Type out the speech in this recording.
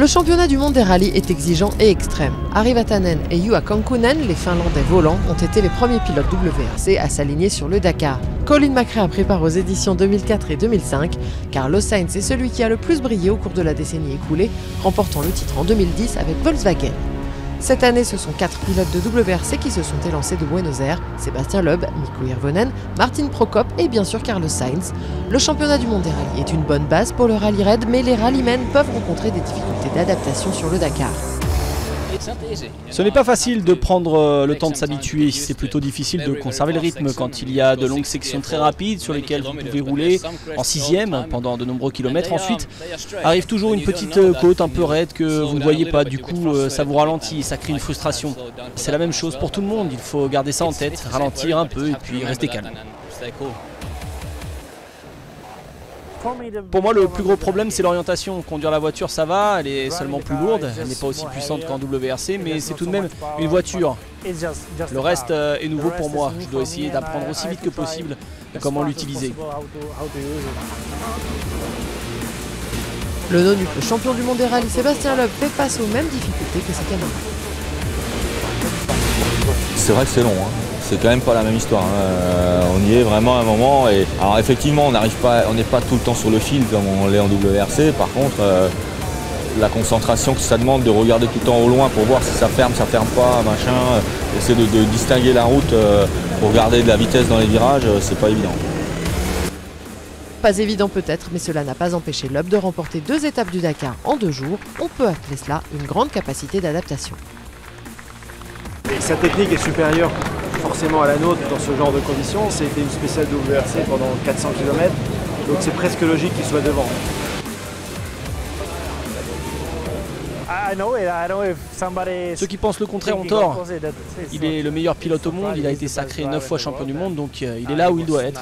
Le championnat du monde des rallyes est exigeant et extrême. Ari Vatanen et Juha Kankkunen, les Finlandais volants, ont été les premiers pilotes WRC à s'aligner sur le Dakar. Colin McRae prépare aux éditions 2004 et 2005. Carlos Sainz est celui qui a le plus brillé au cours de la décennie écoulée, remportant le titre en 2010 avec Volkswagen. Cette année, ce sont quatre pilotes de WRC qui se sont élancés de Buenos Aires Sébastien Loeb, Mikko Hirvonen, Martin Prokop et bien sûr Carlos Sainz. Le championnat du monde des rallyes est une bonne base pour le rallye raid, mais les rallymen peuvent rencontrer des difficultés d'adaptation sur le Dakar. Ce n'est pas facile de prendre euh, le temps de s'habituer, c'est plutôt difficile de conserver le rythme quand il y a de longues sections très rapides sur lesquelles vous pouvez rouler en sixième pendant de nombreux kilomètres. Ensuite arrive toujours une petite euh, côte un peu raide que vous ne voyez pas, du coup euh, ça vous ralentit ça crée une frustration. C'est la même chose pour tout le monde, il faut garder ça en tête, ralentir un peu et puis rester calme. Pour moi, le plus gros problème, c'est l'orientation. Conduire la voiture, ça va, elle est seulement plus lourde, elle n'est pas aussi puissante qu'en WRC, mais c'est tout de même une voiture. Le reste euh, est nouveau pour moi. Je dois essayer d'apprendre aussi vite que possible comment l'utiliser. Le non-nuple champion du monde des rallyes Sébastien Loeb fait face aux mêmes difficultés que ses camarades. C'est vrai que c'est long. Hein c'est quand même pas la même histoire. Hein. Euh, on y est vraiment à un moment. Et, alors effectivement, on n'arrive pas, on n'est pas tout le temps sur le fil comme on l'est en WRC. Par contre, euh, la concentration que ça demande de regarder tout le temps au loin pour voir si ça ferme, ça ferme pas, machin, euh, essayer de, distinguer la route pour garder de la vitesse dans les virages, c'est pas évident. Pas évident peut-être, mais cela n'a pas empêché Loeb de remporter deux étapes du Dakar en deux jours. On peut appeler cela une grande capacité d'adaptation. Sa technique est supérieure forcément à la nôtre dans ce genre de conditions. C'était une spéciale WRC pendant 400 km, donc c'est presque logique qu'il soit devant. Ceux qui pensent le contraire ont tort. Il est le meilleur pilote au monde, il a été sacré 9 fois champion du monde, donc euh, il est là où il doit être.